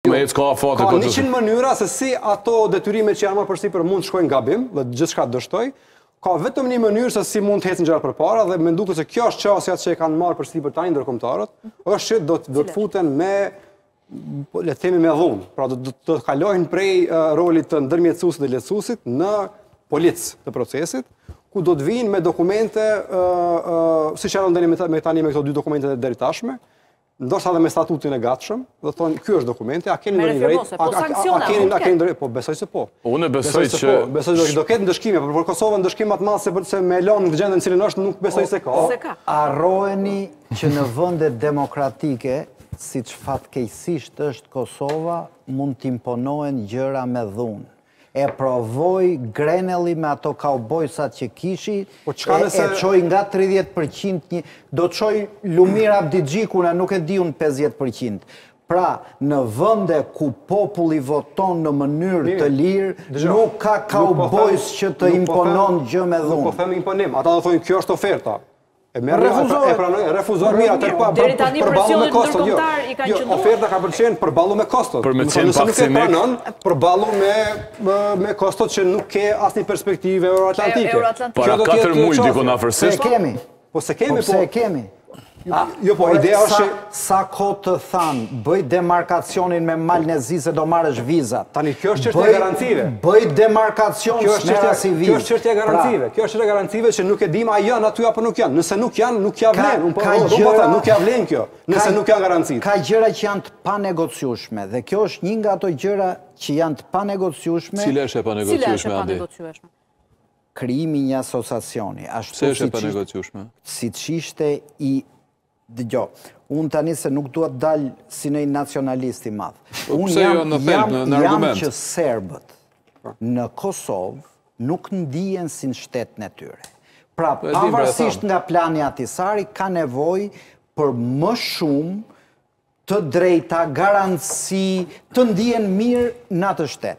Jo, me ecë ka afate këto. Ka njëqind mënyra se si ato detyrimet që janë marrë përsipër mund të shkojnë gabim dhe gjithçka të dështojë, ka vetëm një mënyrë se si mund të ecin gjërat përpara dhe më duket se kjo është qasja që e kanë marrë përsipër tani ndërkomtarët, është që do të futen me po, le të themi me dhunë, pra do të, të kalojnë prej rolit të ndërmjetësusit dhe lehtësusit në polic të procesit, ku do të vijnë me dokumente, siç erdhën deri më tani me këto dy dokumente deri tashmë, ndoshta edhe me statutin e gatshëm, do të thonë ky është dokumenti, a keni ndonjë vërejtje? Po sanksione, a keni a keni drejtë? Po besoj se po. po unë besoj, se po. Besoj se do ketë ndëshkime, por për Kosovën ndëshkim më të madh se me lënë në gjendjen në cilën është, nuk besoj se ka. Se ka. Harrojeni që në vende demokratike, siç fatkeqësisht është Kosova, mund të imponohen gjëra me dhunë. E provoi Grenelli me ato kaubojsat që kishi, e çoi nga tridhjetë për qind do të çojë Lumir Abdixhikun në nuk e di unë pesëdhjetë për qind. Pra, në vende ku populli voton në mënyrë të lirë, nuk ka kaubojs që të imponon gjë me dhunë. Nuk po them imponim, ata do thonë kjo është oferta. E merr, refuzon. E pranon, refuzon mirë, atë pa bërë për jo. ballu me kostot. Jo, jo oferta ka pëlqen përballu me kostot. Për me qenë pak si nek. Përballu me, me kostot që nuk ke asnjë perspektivë euroatlantike. Para 4 muajve diku afërsisht. Po s'e kemi, po s'e kemi, po. S'e kemi. Jo, po, ideja është që... Sa kohë të thanë, bëj demarkacionin me Malin e Zi se do marrësh vizat. Tani kjo është çështje e garancive. Bëj demarkacion s'merr asnjë vizë. Kjo është çështje e pra- garancive. Kjo është çështje e garancive që nuk e dimë a janë aty apo nuk janë. Nëse nuk janë, nuk ja vlen. Po ka po gjëra, po nuk ja vlen kjo, nëse nuk janë garancitë. Ka gjëra që janë të panegociueshme dhe kjo është një nga ato gjëra që janë të panegociueshme. Cila është e panegociueshme aty? Cila është e panegociueshme? Krijimi i një asociacioni, ashtu siç ishte i Dëgjo, unë tani se nuk dua të dal si nëj nacionalist i madh. Po, unë jo jam, jam, jam që serbët po. në Kosovë nuk ndihen si në shtetin e tyre. Pra, po, pavarësisht nga plani Ahtisaari, ka nevojë për më shumë të drejta, garanci, të ndihen mirë në atë shtet.